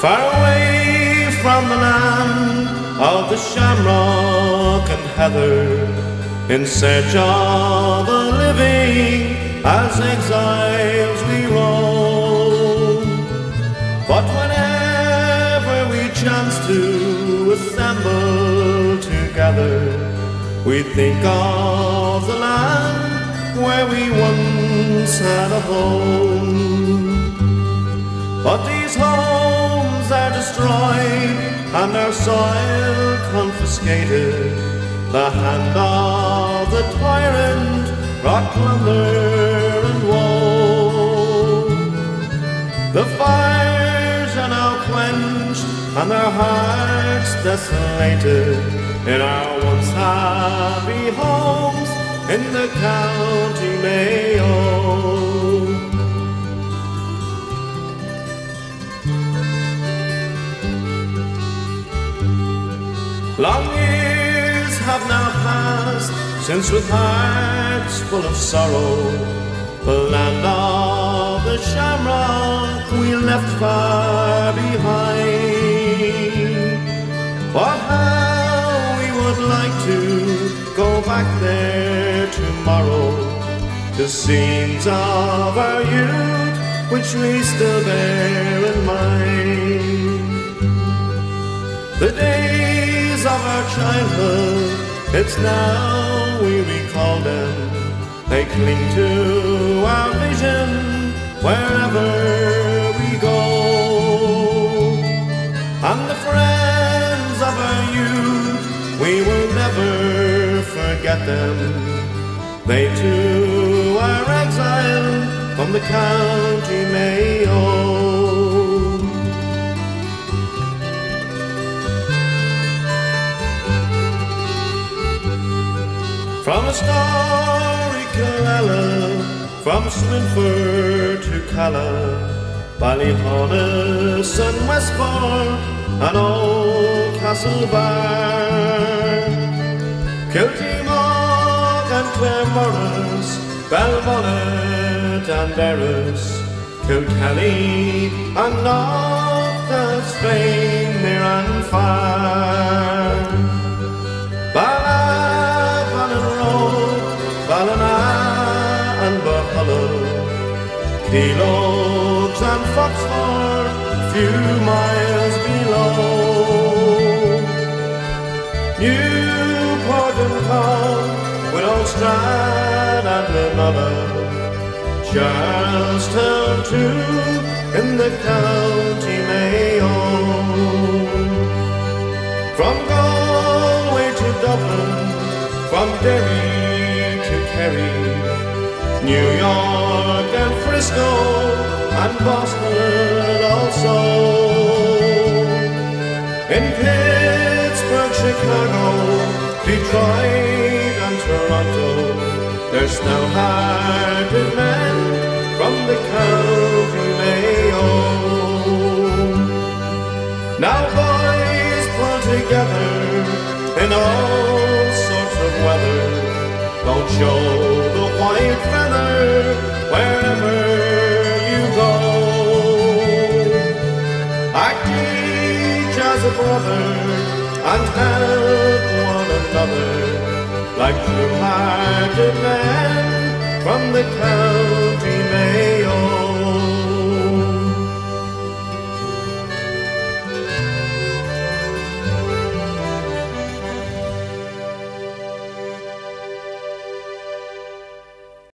Far away from the land of the shamrock and heather, in search of a living as exiles we roam. But whenever we chance to assemble together, we think of the land where we once had a home. But these homes are destroyed and their soil confiscated. The hand of the tyrant brought plunder and woe. The fires are now quenched and their hearts desolated in our once happy homes in the county Mayo. Long years have now passed since with hearts full of sorrow the land of the shamrock we left far behind. But how we would like to go back there tomorrow to scenes of our youth which we still bear in mind. The our childhood, it's now we recall them. They cling to our vision wherever we go. And the friends of our youth, we will never forget them. They too are exiled from the county Mayo. From a starry Killala, from Swinford to Balla, Ballyhaunis and Westport, and old Castlebar, Kiltimagh and Claremorris, Belmullet and Erris, Kilkenny and Knock that's fame near and far. Keelogs and Foxford, few miles below. Newport and Cong, with Old Strand and another, Charlestown too, in the county Mayo. From Galway to Dublin, from Derry to Kerry, New York and Frisco and Boston also. In Pittsburgh, Chicago, Detroit and Toronto, there's still hearted men from the county Mayo. Now boys pull together in all sorts of weather. Don't show white feather wherever you go. Act each as a brother and help one another like true-hearted men from the county